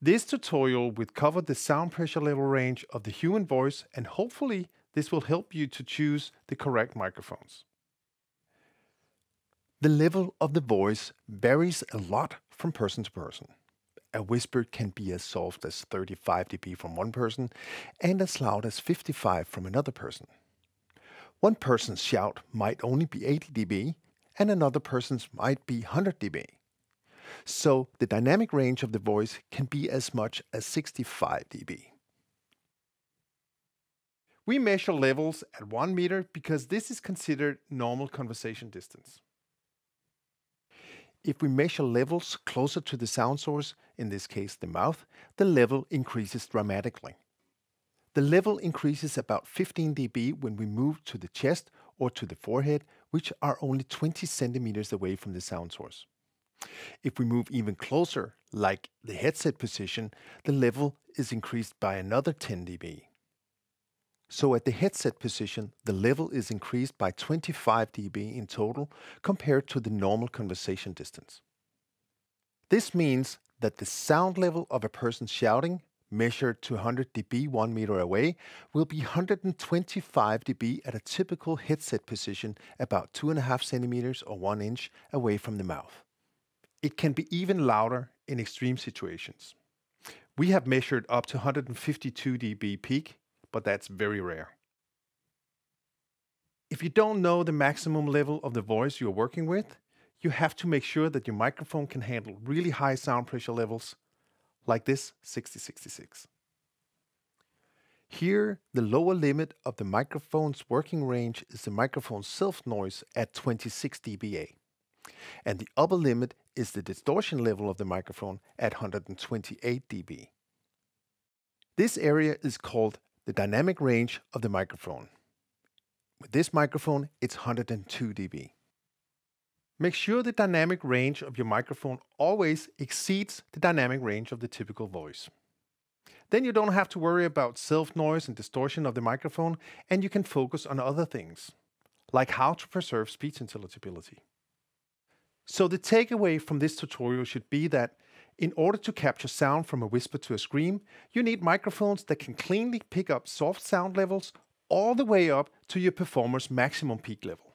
This tutorial will cover the sound pressure level range of the human voice and hopefully this will help you to choose the correct microphones. The level of the voice varies a lot from person to person. A whisper can be as soft as 35 dB from one person and as loud as 55 from another person. One person's shout might only be 80 dB and another person's might be 100 dB. So the dynamic range of the voice can be as much as 65 dB. We measure levels at 1 meter because this is considered normal conversation distance. If we measure levels closer to the sound source, in this case the mouth, the level increases dramatically. The level increases about 15 dB when we move to the chest or to the forehead, which are only 20 centimeters away from the sound source. If we move even closer, like the headset position, the level is increased by another 10 dB. So at the headset position, the level is increased by 25 dB in total compared to the normal conversation distance. This means that the sound level of a person shouting, measured to 100 dB 1 meter away, will be 125 dB at a typical headset position about 2.5 centimeters or 1 inch away from the mouth. It can be even louder in extreme situations. We have measured up to 152 dB peak but that's very rare. If you don't know the maximum level of the voice you're working with, you have to make sure that your microphone can handle really high sound pressure levels, like this 6066. Here, the lower limit of the microphone's working range is the microphone's self-noise at 26 dBA. And the upper limit is the distortion level of the microphone at 128 dB. This area is called the dynamic range of the microphone. With this microphone, it's 102 dB. Make sure the dynamic range of your microphone always exceeds the dynamic range of the typical voice. Then you don't have to worry about self-noise and distortion of the microphone, and you can focus on other things, like how to preserve speech intelligibility. So the takeaway from this tutorial should be that in order to capture sound from a whisper to a scream, you need microphones that can cleanly pick up soft sound levels all the way up to your performer's maximum peak level.